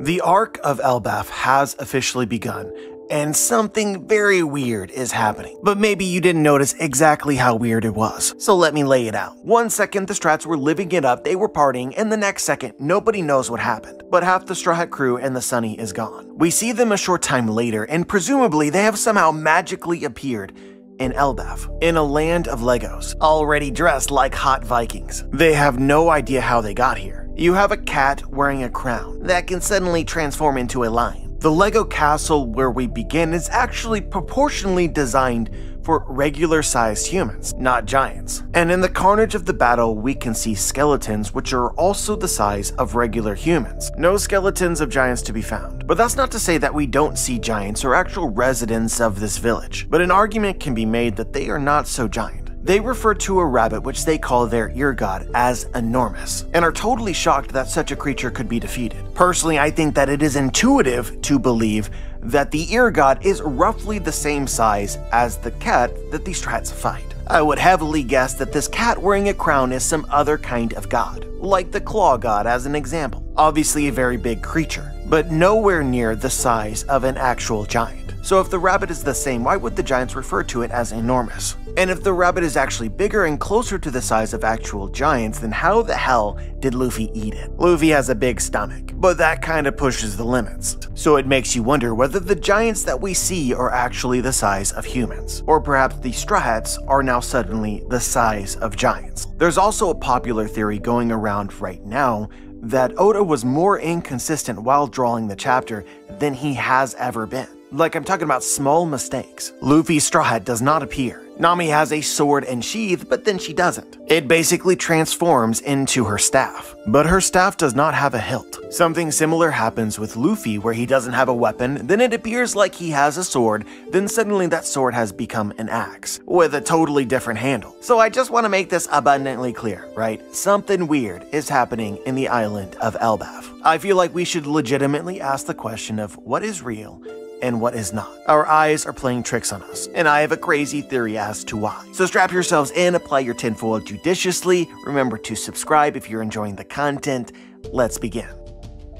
The arc of Elbaf has officially begun, and something very weird is happening. But maybe you didn't notice exactly how weird it was, so let me lay it out. One second, the Strats were living it up, they were partying, and the next second, nobody knows what happened. But half the Straw Hat crew and the Sunny is gone. We see them a short time later, and presumably they have somehow magically appeared in Elbaf, in a land of Legos, already dressed like hot Vikings. They have no idea how they got here. You have a cat wearing a crown that can suddenly transform into a lion. The Lego castle where we begin is actually proportionally designed for regular sized humans, not giants. And in the carnage of the battle, we can see skeletons which are also the size of regular humans. No skeletons of giants to be found. But that's not to say that we don't see giants or actual residents of this village, but an argument can be made that they are not so giant. They refer to a rabbit which they call their ear god as enormous, and are totally shocked that such a creature could be defeated. Personally, I think that it is intuitive to believe that the ear god is roughly the same size as the cat that the strats fight. I would heavily guess that this cat wearing a crown is some other kind of god, like the claw god as an example. Obviously a very big creature, but nowhere near the size of an actual giant. So if the rabbit is the same, why would the giants refer to it as enormous? And if the rabbit is actually bigger and closer to the size of actual giants, then how the hell did Luffy eat it? Luffy has a big stomach, but that kinda pushes the limits. So it makes you wonder whether the giants that we see are actually the size of humans. Or perhaps the Straw Hats are now suddenly the size of giants. There's also a popular theory going around right now that Oda was more inconsistent while drawing the chapter than he has ever been. Like I'm talking about small mistakes. Luffy's Straw Hat does not appear. Nami has a sword and sheath, but then she doesn't. It basically transforms into her staff. But her staff does not have a hilt. Something similar happens with Luffy where he doesn't have a weapon, then it appears like he has a sword, then suddenly that sword has become an axe, with a totally different handle. So I just want to make this abundantly clear, right? Something weird is happening in the island of Elbaf. I feel like we should legitimately ask the question of what is real and what is not. Our eyes are playing tricks on us, and I have a crazy theory as to why. So strap yourselves in, apply your tinfoil judiciously, remember to subscribe if you're enjoying the content. Let's begin.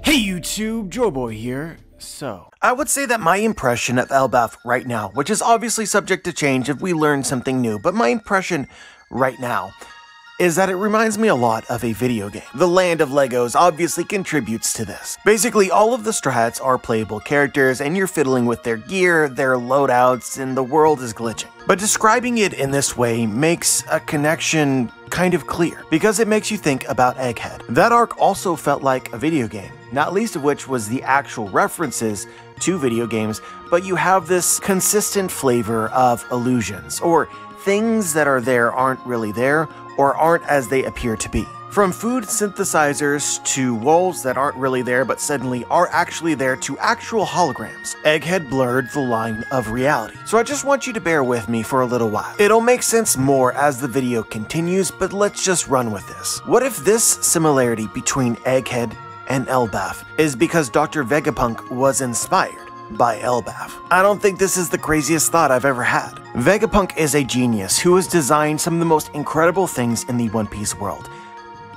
Hey YouTube, Joy Boy here. So, I would say that my impression of Elbaf right now, which is obviously subject to change if we learn something new, but my impression right now is that it reminds me a lot of a video game. The Land of Legos obviously contributes to this. Basically, all of the strats are playable characters, and you're fiddling with their gear, their loadouts, and the world is glitching. But describing it in this way makes a connection kind of clear, because it makes you think about Egghead. That arc also felt like a video game, not least of which was the actual references to video games, but you have this consistent flavor of illusions, or things that are there aren't really there, or aren't as they appear to be. From food synthesizers to walls that aren't really there but suddenly are actually there to actual holograms, Egghead blurred the line of reality. So I just want you to bear with me for a little while. It'll make sense more as the video continues, but let's just run with this. What if this similarity between Egghead and Elbaf is because Dr. Vegapunk was inspired by Elbaf. I don't think this is the craziest thought I've ever had. Vegapunk is a genius who has designed some of the most incredible things in the One Piece world,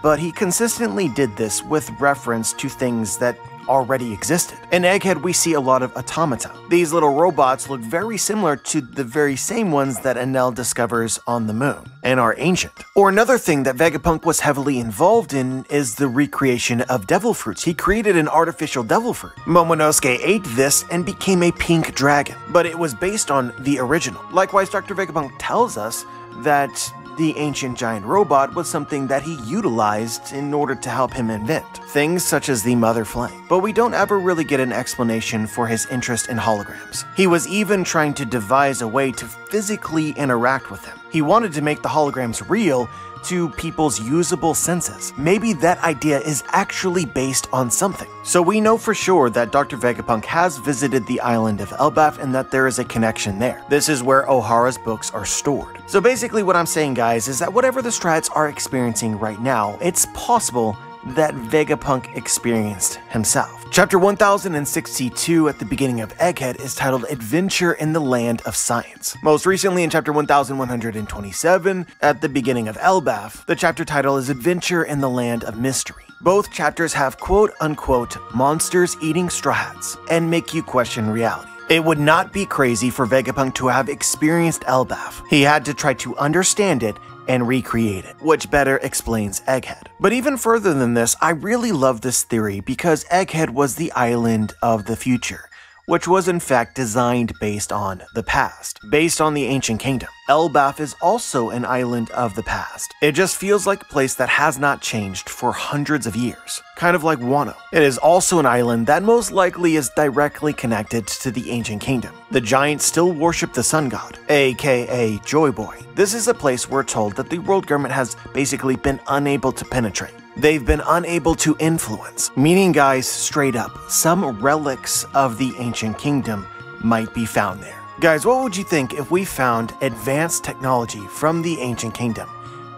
but he consistently did this with reference to things that already existed. In Egghead, we see a lot of automata. These little robots look very similar to the very same ones that Enel discovers on the moon and are ancient. Or another thing that Vegapunk was heavily involved in is the recreation of devil fruits. He created an artificial devil fruit. Momonosuke ate this and became a pink dragon, but it was based on the original. Likewise, Dr. Vegapunk tells us that the ancient giant robot was something that he utilized in order to help him invent things such as the Mother Flame. But we don't ever really get an explanation for his interest in holograms. He was even trying to devise a way to physically interact with them. He wanted to make the holograms real to people's usable senses. Maybe that idea is actually based on something. So we know for sure that Dr. Vegapunk has visited the island of Elbaf and that there is a connection there. This is where Ohara's books are stored. So basically what I'm saying guys is that whatever the Strats are experiencing right now, it's possible that Vegapunk experienced himself. Chapter 1062 at the beginning of Egghead is titled Adventure in the Land of Science. Most recently in chapter 1127 at the beginning of Elbaf, the chapter title is Adventure in the Land of Mystery. Both chapters have quote unquote monsters eating straw hats and make you question reality. It would not be crazy for Vegapunk to have experienced Elbaf. He had to try to understand it and recreate it, which better explains Egghead. But even further than this, I really love this theory because Egghead was the island of the future which was in fact designed based on the past, based on the ancient kingdom. Elbaf is also an island of the past. It just feels like a place that has not changed for hundreds of years, kind of like Wano. It is also an island that most likely is directly connected to the ancient kingdom. The giants still worship the sun god, aka Joy Boy. This is a place we're told that the world government has basically been unable to penetrate they've been unable to influence, meaning, guys, straight up, some relics of the ancient kingdom might be found there. Guys, what would you think if we found advanced technology from the ancient kingdom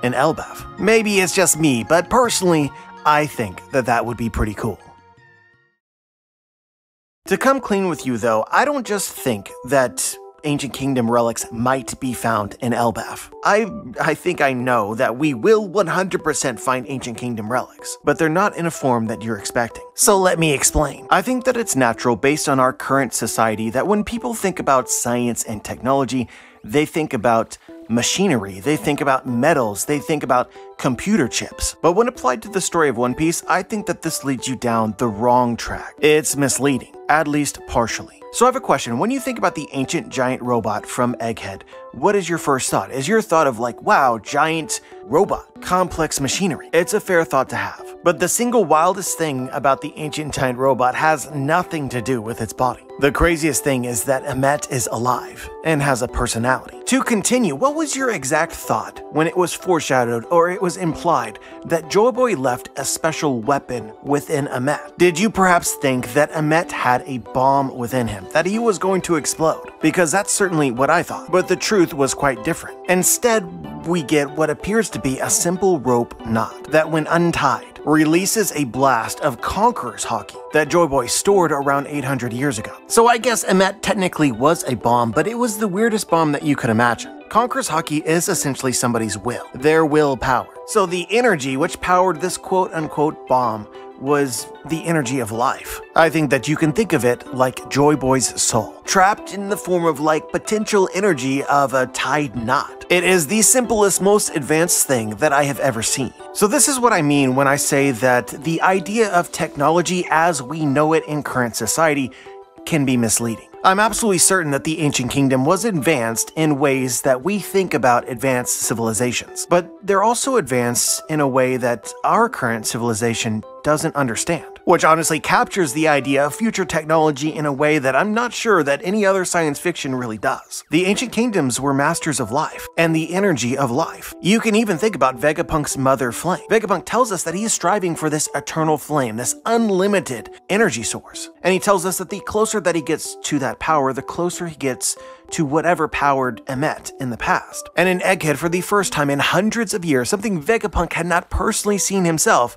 in Elbaf? Maybe it's just me, but personally, I think that that would be pretty cool. To come clean with you, though, I don't just think that ancient kingdom relics might be found in Elbaf. I, I think I know that we will 100% find ancient kingdom relics, but they're not in a form that you're expecting. So let me explain. I think that it's natural based on our current society that when people think about science and technology, they think about machinery, they think about metals, they think about computer chips. But when applied to the story of One Piece, I think that this leads you down the wrong track. It's misleading, at least partially. So I have a question. When you think about the ancient giant robot from Egghead, what is your first thought? Is your thought of like, wow, giant robot, complex machinery? It's a fair thought to have. But the single wildest thing about the ancient giant robot has nothing to do with its body. The craziest thing is that Emet is alive and has a personality. To continue, what was your exact thought when it was foreshadowed or it was implied that Joy Boy left a special weapon within Emet? Did you perhaps think that Emet had a bomb within him, that he was going to explode? Because that's certainly what I thought, but the truth was quite different. Instead, we get what appears to be a simple rope knot that, when untied, releases a blast of Conqueror's haki that Joy Boy stored around 800 years ago. So I guess Emet technically was a bomb, but it was the weirdest bomb that you could imagine. Conqueror's haki is essentially somebody's will, their willpower. So the energy which powered this quote unquote bomb was the energy of life. I think that you can think of it like Joy Boy's soul, trapped in the form of like potential energy of a tied knot. It is the simplest, most advanced thing that I have ever seen. So this is what I mean when I say that the idea of technology as we know it in current society can be misleading. I'm absolutely certain that the ancient kingdom was advanced in ways that we think about advanced civilizations, but they're also advanced in a way that our current civilization doesn't understand which honestly captures the idea of future technology in a way that I'm not sure that any other science fiction really does. The ancient kingdoms were masters of life and the energy of life. You can even think about Vegapunk's mother flame. Vegapunk tells us that he is striving for this eternal flame, this unlimited energy source. And he tells us that the closer that he gets to that power, the closer he gets to whatever powered Emet in the past. And in Egghead, for the first time in hundreds of years, something Vegapunk had not personally seen himself,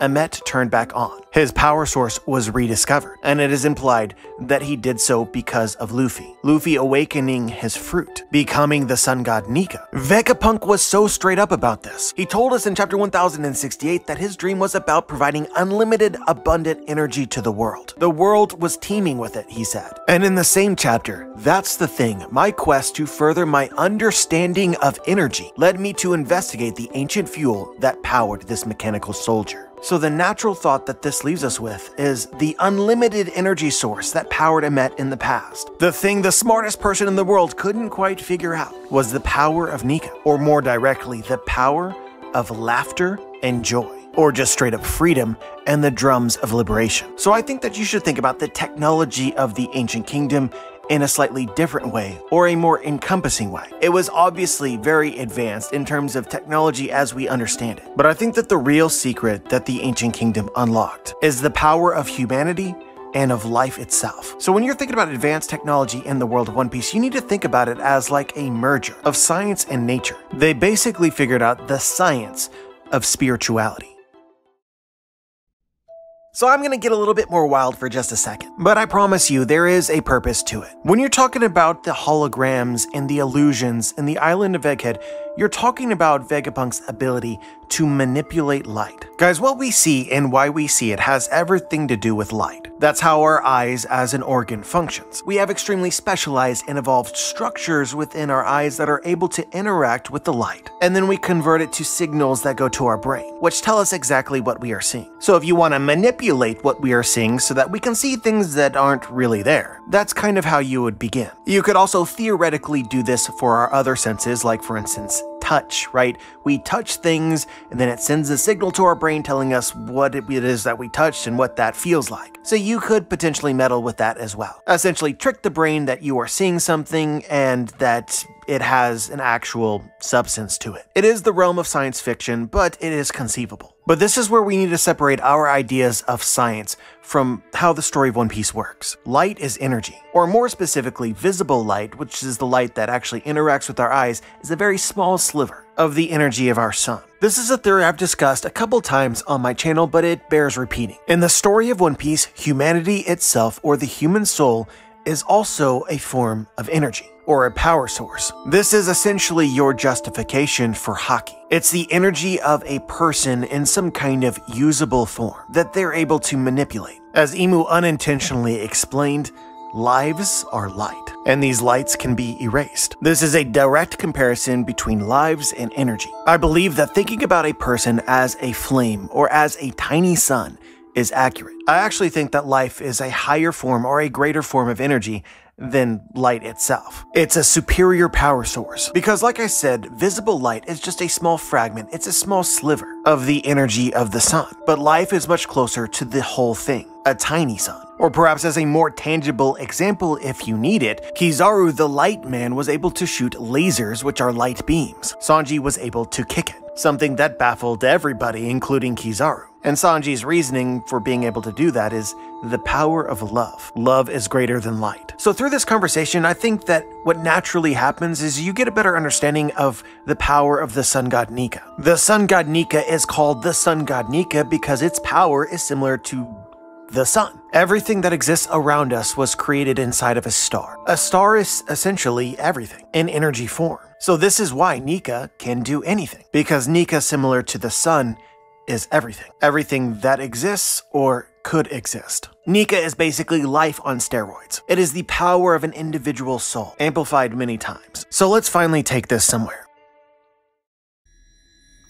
Emet turned back on. His power source was rediscovered, and it is implied that he did so because of Luffy. Luffy awakening his fruit, becoming the sun god Nika. Vegapunk was so straight up about this. He told us in chapter 1068 that his dream was about providing unlimited, abundant energy to the world. The world was teeming with it, he said. And in the same chapter, that's the thing, my quest to further my understanding of energy led me to investigate the ancient fuel that powered this mechanical soldier. So the natural thought that this leaves us with is the unlimited energy source that powered Emet in the past. The thing the smartest person in the world couldn't quite figure out was the power of Nika, or more directly, the power of laughter and joy or just straight up freedom and the drums of liberation. So I think that you should think about the technology of the ancient kingdom in a slightly different way or a more encompassing way. It was obviously very advanced in terms of technology as we understand it. But I think that the real secret that the ancient kingdom unlocked is the power of humanity and of life itself. So when you're thinking about advanced technology in the world of One Piece, you need to think about it as like a merger of science and nature. They basically figured out the science of spirituality. So I'm gonna get a little bit more wild for just a second. But I promise you, there is a purpose to it. When you're talking about the holograms and the illusions in the island of Egghead, you're talking about Vegapunk's ability to manipulate light. Guys, what we see and why we see it has everything to do with light. That's how our eyes as an organ functions. We have extremely specialized and evolved structures within our eyes that are able to interact with the light. And then we convert it to signals that go to our brain, which tell us exactly what we are seeing. So if you want to manipulate what we are seeing so that we can see things that aren't really there, that's kind of how you would begin. You could also theoretically do this for our other senses, like for instance, touch, right? We touch things and then it sends a signal to our brain telling us what it is that we touched and what that feels like. So you could potentially meddle with that as well. Essentially trick the brain that you are seeing something and that it has an actual substance to it. It is the realm of science fiction, but it is conceivable. But this is where we need to separate our ideas of science from how the story of One Piece works. Light is energy, or more specifically, visible light, which is the light that actually interacts with our eyes, is a very small sliver of the energy of our sun. This is a theory I've discussed a couple times on my channel, but it bears repeating. In the story of One Piece, humanity itself, or the human soul, is also a form of energy or a power source. This is essentially your justification for haki. It's the energy of a person in some kind of usable form that they're able to manipulate. As Imu unintentionally explained, lives are light, and these lights can be erased. This is a direct comparison between lives and energy. I believe that thinking about a person as a flame or as a tiny sun is accurate. I actually think that life is a higher form or a greater form of energy than light itself. It's a superior power source because like I said, visible light is just a small fragment, it's a small sliver of the energy of the sun. But life is much closer to the whole thing, a tiny sun. Or perhaps as a more tangible example if you need it, Kizaru the Light Man was able to shoot lasers which are light beams. Sanji was able to kick it, something that baffled everybody including Kizaru. And Sanji's reasoning for being able to do that is the power of love. Love is greater than light. So through this conversation, I think that what naturally happens is you get a better understanding of the power of the sun god Nika. The sun god Nika is called the sun god Nika because its power is similar to the sun. Everything that exists around us was created inside of a star. A star is essentially everything in energy form. So this is why Nika can do anything, because Nika, similar to the sun, is everything. Everything that exists or could exist. Nika is basically life on steroids. It is the power of an individual soul, amplified many times. So let's finally take this somewhere.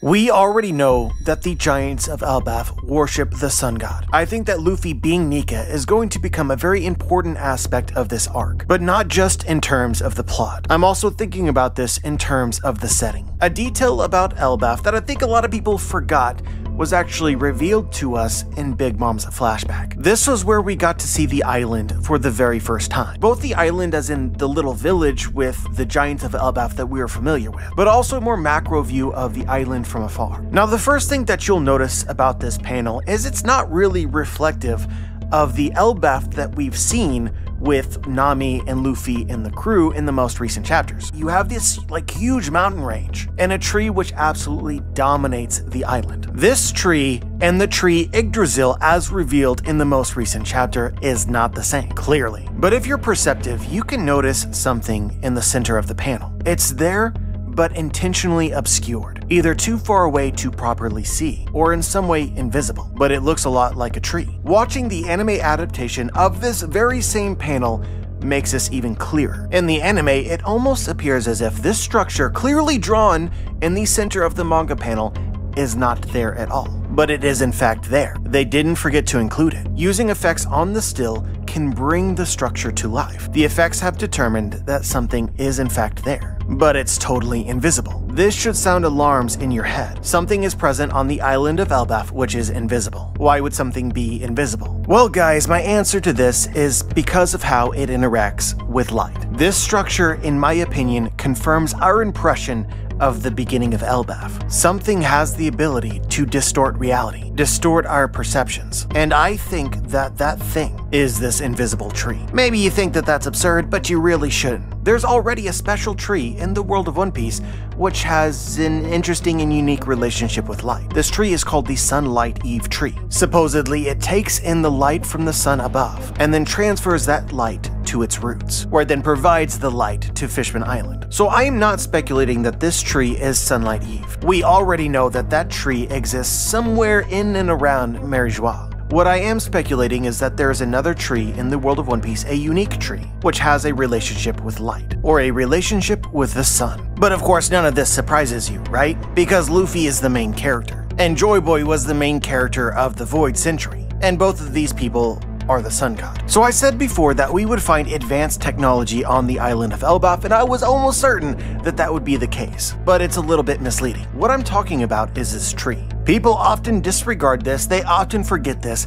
We already know that the Giants of Elbaf worship the Sun God. I think that Luffy being Nika is going to become a very important aspect of this arc, but not just in terms of the plot. I'm also thinking about this in terms of the setting. A detail about Elbaf that I think a lot of people forgot was actually revealed to us in Big Mom's flashback. This was where we got to see the island for the very first time. Both the island as in the little village with the giants of Elbaf that we are familiar with, but also a more macro view of the island from afar. Now the first thing that you'll notice about this panel is it's not really reflective of the Elbaf that we've seen with Nami and Luffy and the crew in the most recent chapters. You have this like huge mountain range and a tree which absolutely dominates the island. This tree and the tree Yggdrasil as revealed in the most recent chapter is not the same, clearly. But if you're perceptive, you can notice something in the center of the panel. It's there but intentionally obscured, either too far away to properly see, or in some way invisible, but it looks a lot like a tree. Watching the anime adaptation of this very same panel makes this even clearer. In the anime, it almost appears as if this structure clearly drawn in the center of the manga panel is not there at all. But it is in fact there. They didn't forget to include it. Using effects on the still can bring the structure to life. The effects have determined that something is in fact there but it's totally invisible. This should sound alarms in your head. Something is present on the island of Elbaf which is invisible. Why would something be invisible? Well guys, my answer to this is because of how it interacts with light. This structure, in my opinion, confirms our impression of the beginning of Elbaf. Something has the ability to distort reality, distort our perceptions, and I think that that thing is this invisible tree. Maybe you think that that's absurd, but you really shouldn't. There's already a special tree in the world of One Piece which has an interesting and unique relationship with light. This tree is called the Sunlight Eve tree. Supposedly, it takes in the light from the sun above and then transfers that light to its roots, where it then provides the light to Fishman Island. So I am not speculating that this tree is Sunlight Eve. We already know that that tree exists somewhere in and around Mary Geoise. What I am speculating is that there is another tree in the world of One Piece, a unique tree, which has a relationship with light, or a relationship with the sun. But of course, none of this surprises you, right? Because Luffy is the main character, and Joy Boy was the main character of the Void Century, and both of these people are the Sun God. So I said before that we would find advanced technology on the island of Elbaf, and I was almost certain that that would be the case. But it's a little bit misleading. What I'm talking about is this tree. People often disregard this, they often forget this,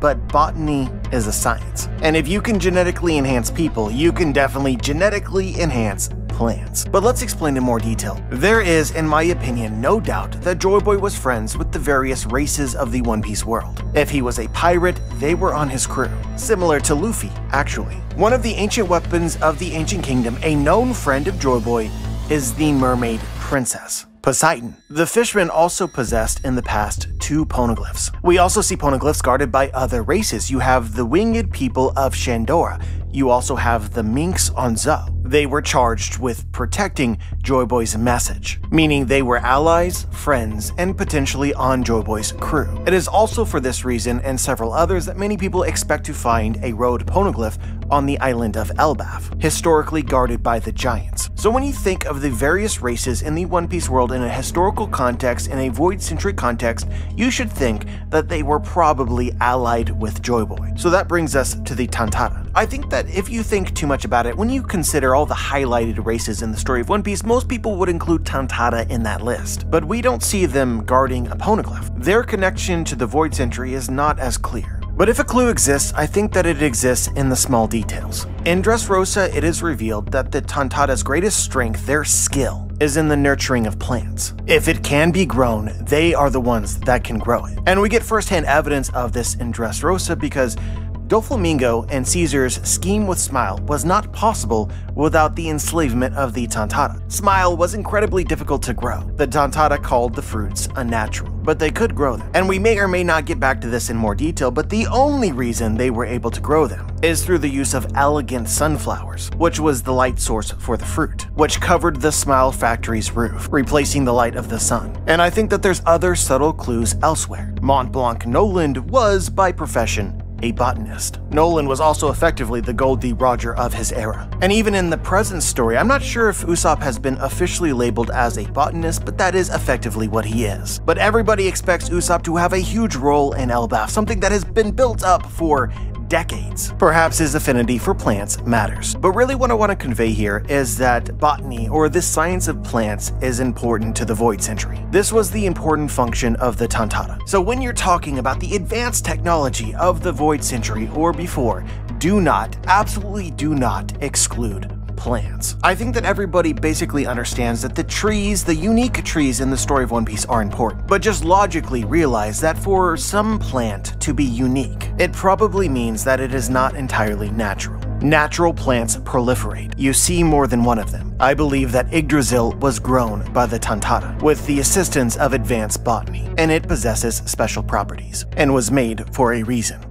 but botany is a science. And if you can genetically enhance people, you can definitely genetically enhance plants. But let's explain in more detail. There is, in my opinion, no doubt that Joy Boy was friends with the various races of the One Piece world. If he was a pirate, they were on his crew. Similar to Luffy, actually. One of the ancient weapons of the Ancient Kingdom, a known friend of Joy Boy, is the Mermaid Princess. Poseidon. The fishmen also possessed in the past two poneglyphs. We also see poneglyphs guarded by other races. You have the winged people of Shandora. You also have the minks on Zou. They were charged with protecting Joy Boy's message, meaning they were allies, friends, and potentially on Joy Boy's crew. It is also for this reason and several others that many people expect to find a road poneglyph on the island of Elbaf, historically guarded by the giants. So when you think of the various races in the One Piece world in a historical context, in a Void Century context, you should think that they were probably allied with Joy Boy. So that brings us to the Tontatta. I think that if you think too much about it, when you consider all the highlighted races in the story of One Piece, most people would include Tontatta in that list. But we don't see them guarding a poneglyph. Their connection to the Void Century is not as clear. But if a clue exists, I think that it exists in the small details. In Dressrosa, it is revealed that the Tontatta's greatest strength, their skill, is in the nurturing of plants. If it can be grown, they are the ones that can grow it. And we get firsthand evidence of this in Dressrosa because Doflamingo and Caesar's scheme with Smile was not possible without the enslavement of the Tontatta. Smile was incredibly difficult to grow. The Tontatta called the fruits unnatural, but they could grow them. And we may or may not get back to this in more detail, but the only reason they were able to grow them is through the use of elegant sunflowers, which was the light source for the fruit, which covered the Smile factory's roof, replacing the light of the sun. And I think that there's other subtle clues elsewhere. Mont Blanc Noland was, by profession, a botanist. Noland was also effectively the Gol D. Roger of his era. And even in the present story, I'm not sure if Usopp has been officially labeled as a botanist, but that is effectively what he is. But everybody expects Usopp to have a huge role in Elbaf, something that has been built up for decades. Perhaps his affinity for plants matters. But really what I want to convey here is that botany, or the science of plants, is important to the Void Century. This was the important function of the Tontatta. So when you're talking about the advanced technology of the Void Century or before, do not, absolutely do not exclude plants. I think that everybody basically understands that the trees, the unique trees in the story of One Piece are important, but just logically realize that for some plant to be unique, it probably means that it is not entirely natural. Natural plants proliferate. You see more than one of them. I believe that Yggdrasil was grown by the Tontatta with the assistance of advanced botany, and it possesses special properties, and was made for a reason.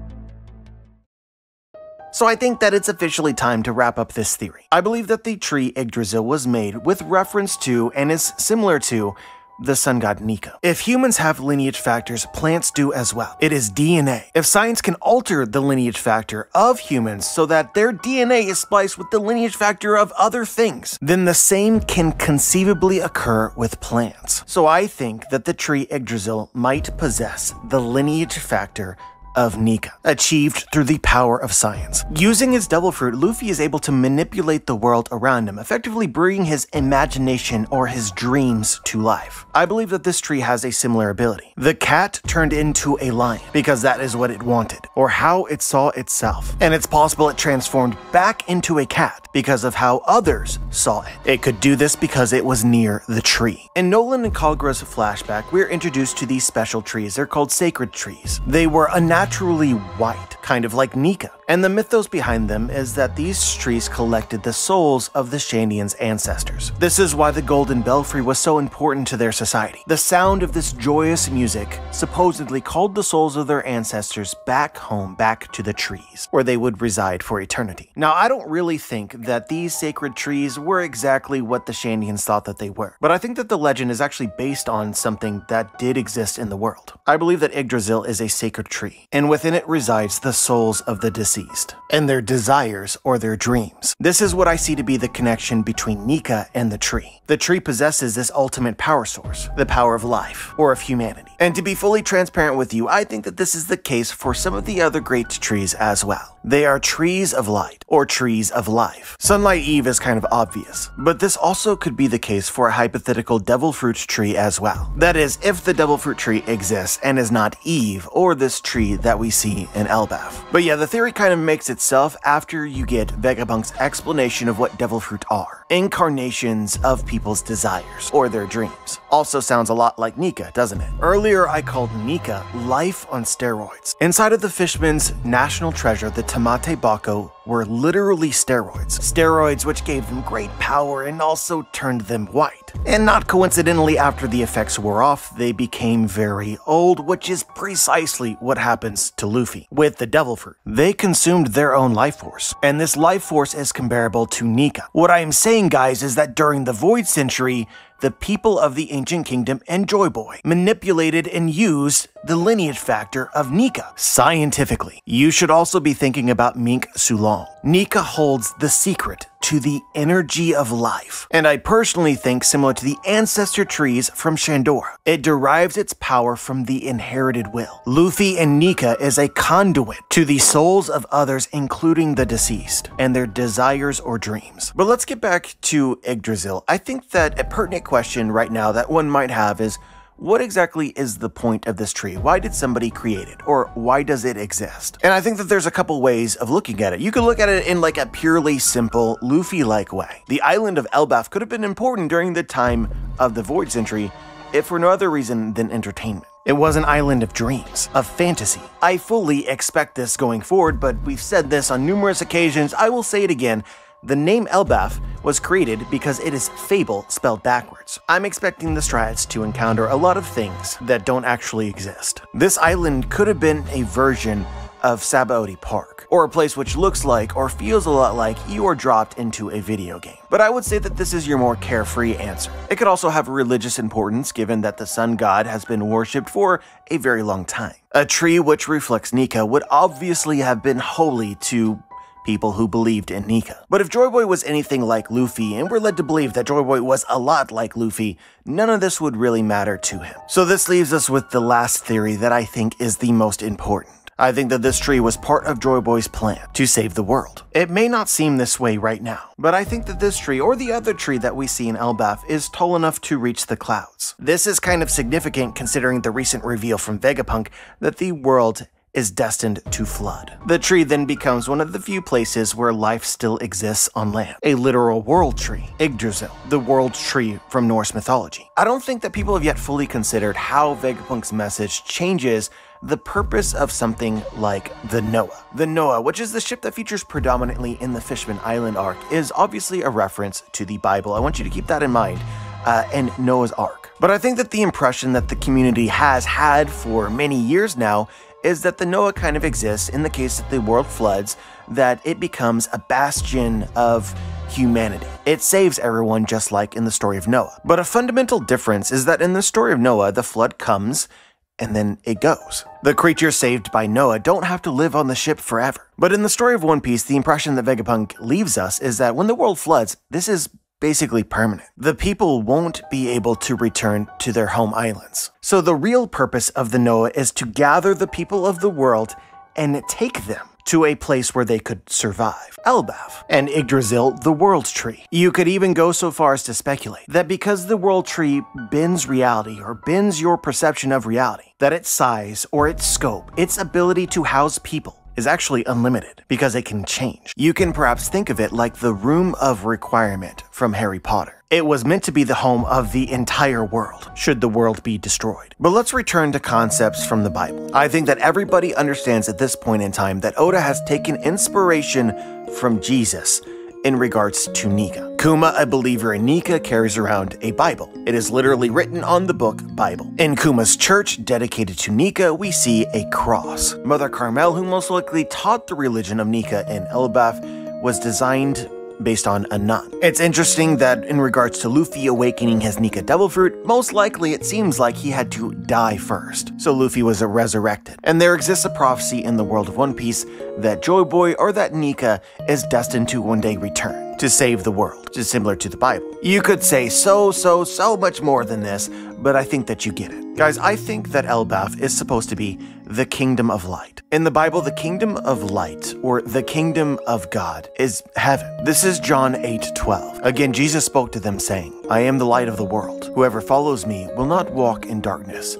So I think that it's officially time to wrap up this theory. I believe that the tree Yggdrasil was made with reference to and is similar to the sun god Nika. If humans have lineage factors, plants do as well. It is DNA. If science can alter the lineage factor of humans so that their DNA is spliced with the lineage factor of other things, then the same can conceivably occur with plants. So I think that the tree Yggdrasil might possess the lineage factor of Nika, achieved through the power of science. Using his devil fruit, Luffy is able to manipulate the world around him, effectively bringing his imagination or his dreams to life. I believe that this tree has a similar ability. The cat turned into a lion because that is what it wanted, or how it saw itself. And it's possible it transformed back into a cat because of how others saw it. It could do this because it was near the tree. In Noland and Calgara's flashback, we're introduced to these special trees. They're called sacred trees. They were unnaturally white, kind of like Nika. And the mythos behind them is that these trees collected the souls of the Shandians' ancestors. This is why the Golden Belfry was so important to their society. The sound of this joyous music supposedly called the souls of their ancestors back home, back to the trees, where they would reside for eternity. Now, I don't really think that these sacred trees were exactly what the Shandians thought that they were, but I think that the legend is actually based on something that did exist in the world. I believe that Yggdrasil is a sacred tree, and within it resides the souls of the deceased deceased, and their desires or their dreams. This is what I see to be the connection between Nika and the tree. The tree possesses this ultimate power source, the power of life, or of humanity. And to be fully transparent with you, I think that this is the case for some of the other great trees as well. They are trees of light, or trees of life. Sunlight Eve is kind of obvious, but this also could be the case for a hypothetical devil fruit tree as well. That is, if the devil fruit tree exists and is not Eve or this tree that we see in Elbaf. But yeah, the theory kind of makes itself after you get Vegapunk's explanation of what devil fruit are incarnations of people's desires or their dreams. Also sounds a lot like Nika, doesn't it? Earlier, I called Nika life on steroids. Inside of the Fishman's national treasure, the Tamate Bako, were literally steroids. Steroids which gave them great power and also turned them white. And not coincidentally, after the effects wore off, they became very old, which is precisely what happens to Luffy with the Devil Fruit. They consumed their own life force, and this life force is comparable to Nika. What I am saying, guys, is that during the Void Century, the people of the ancient kingdom and Joy Boy manipulated and used the lineage factor of Nika scientifically. You should also be thinking about Mink Sulong. Nika holds the secret to the energy of life, and I personally think similar to the ancestor trees from Shandora. It derives its power from the inherited will. Luffy and Nika is a conduit to the souls of others, including the deceased, and their desires or dreams. But let's get back to Yggdrasil. I think that a pertinent question right now that one might have is, what exactly is the point of this tree? Why did somebody create it? Or why does it exist? And I think that there's a couple ways of looking at it. You could look at it in like a purely simple, Luffy-like way. The island of Elbaf could have been important during the time of the Void Century, if for no other reason than entertainment. It was an island of dreams, of fantasy. I fully expect this going forward, but we've said this on numerous occasions. I will say it again. The name Elbaf was created because it is fable spelled backwards. I'm expecting the Strats to encounter a lot of things that don't actually exist. This island could have been a version of Sabaody Park, or a place which looks like or feels a lot like you are dropped into a video game. But I would say that this is your more carefree answer. It could also have religious importance given that the sun god has been worshipped for a very long time. A tree which reflects Nika would obviously have been holy to people who believed in Nika. But if Joy Boy was anything like Luffy, and we're led to believe that Joy Boy was a lot like Luffy, none of this would really matter to him. So this leaves us with the last theory that I think is the most important. I think that this tree was part of Joy Boy's plan to save the world. It may not seem this way right now, but I think that this tree, or the other tree that we see in Elbaf, is tall enough to reach the clouds. This is kind of significant considering the recent reveal from Vegapunk that the world is destined to flood. The tree then becomes one of the few places where life still exists on land. A literal world tree, Yggdrasil, the world tree from Norse mythology. I don't think that people have yet fully considered how Vegapunk's message changes the purpose of something like the Noah. The Noah, which is the ship that features predominantly in the Fishman Island arc, is obviously a reference to the Bible. I want you to keep that in mind. Uh, and Noah's Ark. But I think that the impression that the community has had for many years now is that the Noah kind of exists in the case that the world floods, that it becomes a bastion of humanity. It saves everyone just like in the story of Noah. But a fundamental difference is that in the story of Noah, the flood comes and then it goes. The creatures saved by Noah don't have to live on the ship forever. But in the story of One Piece, the impression that Vegapunk leaves us is that when the world floods, this is basically permanent. The people won't be able to return to their home islands. So the real purpose of the Noah is to gather the people of the world and take them to a place where they could survive. Elbaf and Yggdrasil, the world tree. You could even go so far as to speculate that because the world tree bends reality or bends your perception of reality, that its size or its scope, its ability to house people, is actually unlimited because it can change. You can perhaps think of it like the Room of Requirement from Harry Potter. It was meant to be the home of the entire world, should the world be destroyed. But let's return to concepts from the Bible. I think that everybody understands at this point in time that Oda has taken inspiration from Jesus in regards to Nika. Kuma, a believer in Nika, carries around a Bible. It is literally written on the book Bible. In Kuma's church, dedicated to Nika, we see a cross. Mother Carmel, who most likely taught the religion of Nika in Elbaf, was designed based on a nun. It's interesting that in regards to Luffy awakening his Nika Devil Fruit, most likely it seems like he had to die first, so Luffy was resurrected. And there exists a prophecy in the world of One Piece that Joy Boy or that Nika is destined to one day return to save the world, just similar to the Bible. You could say so, so, so much more than this, but I think that you get it. Guys, I think that Elbaf is supposed to be the kingdom of light. In the Bible, the kingdom of light, or the kingdom of God, is heaven. This is John 8 12. Again, Jesus spoke to them, saying, I am the light of the world. Whoever follows me will not walk in darkness,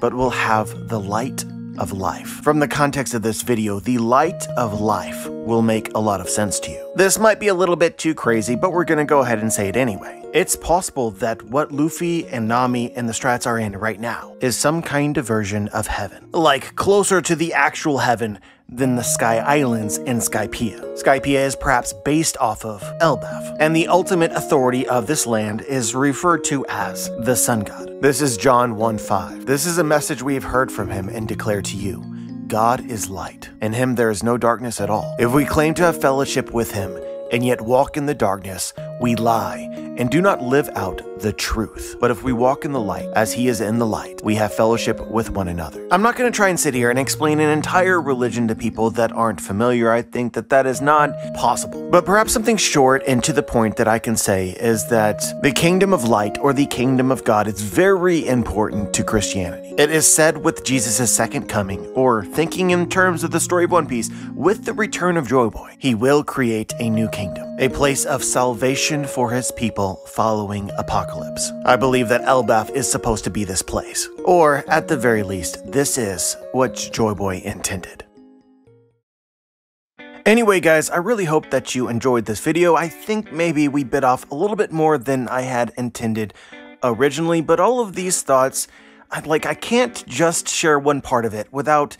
but will have the light of life. From the context of this video, the light of life will make a lot of sense to you. This might be a little bit too crazy, but we're gonna go ahead and say it anyway. It's possible that what Luffy and Nami and the Strats are in right now is some kind of version of heaven. Like closer to the actual heaven than the Sky Islands in Skypiea. Skypiea is perhaps based off of Elbaf, and the ultimate authority of this land is referred to as the Sun God. This is John 1:5. This is a message we have heard from him and declare to you. God is light. In him there is no darkness at all. If we claim to have fellowship with him and yet walk in the darkness, we lie and do not live out the truth. But if we walk in the light, as he is in the light, we have fellowship with one another. I'm not going to try and sit here and explain an entire religion to people that aren't familiar. I think that that is not possible. But perhaps something short and to the point that I can say is that the kingdom of light or the kingdom of God is very important to Christianity. It is said with Jesus' second coming, or thinking in terms of the story of One Piece, with the return of Joy Boy, he will create a new kingdom, a place of salvation for his people following apocalypse. I believe that Elbaf is supposed to be this place. Or, at the very least, this is what Joy Boy intended. Anyway guys, I really hope that you enjoyed this video. I think maybe we bit off a little bit more than I had intended originally, but all of these thoughts, I, like I can't just share one part of it without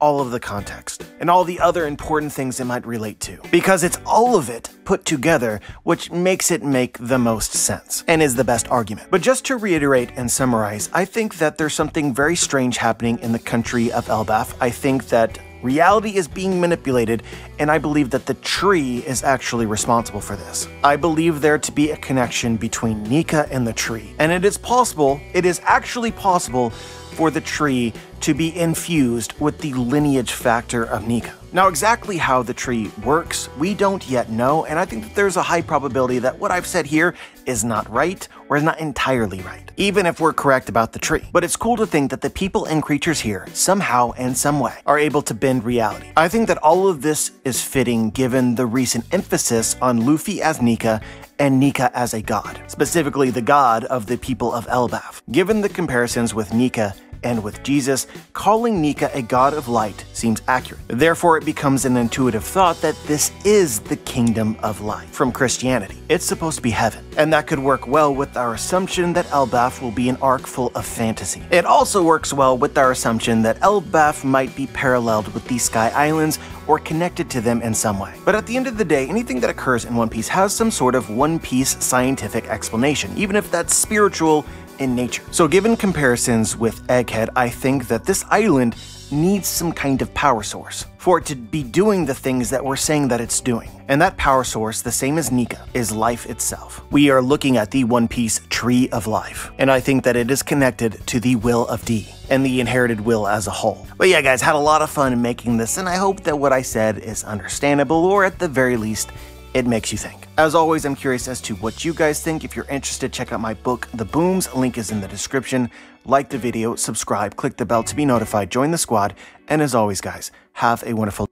all of the context and all the other important things it might relate to. Because it's all of it put together which makes it make the most sense and is the best argument. But just to reiterate and summarize, I think that there's something very strange happening in the country of Elbaf. I think that Reality is being manipulated, and I believe that the tree is actually responsible for this. I believe there to be a connection between Nika and the tree, and it is possible, it is actually possible for the tree to be infused with the lineage factor of Nika. Now, exactly how the tree works, we don't yet know, and I think that there's a high probability that what I've said here is not right or is not entirely right, even if we're correct about the tree. But it's cool to think that the people and creatures here, somehow and some way, are able to bend reality. I think that all of this is fitting given the recent emphasis on Luffy as Nika and Nika as a god, specifically the god of the people of Elbaf. Given the comparisons with Nika and with Jesus, calling Nika a god of light seems accurate. Therefore, it becomes an intuitive thought that this is the kingdom of light from Christianity. It's supposed to be heaven, and that could work well with our assumption that Elbaf will be an arc full of fantasy. It also works well with our assumption that Elbaf might be paralleled with the Sky Islands or connected to them in some way. But at the end of the day, anything that occurs in One Piece has some sort of One Piece scientific explanation, even if that's spiritual in nature. So given comparisons with Egghead, I think that this island needs some kind of power source for it to be doing the things that we're saying that it's doing. And that power source, the same as Nika, is life itself. We are looking at the One Piece Tree of Life, and I think that it is connected to the will of D and the inherited will as a whole. But yeah, guys, had a lot of fun making this, and I hope that what I said is understandable, or at the very least, it makes you think. As always, I'm curious as to what you guys think. If you're interested, check out my book, The Booms. Link is in the description. Like the video, subscribe, click the bell to be notified, join the squad, and as always, guys, have a wonderful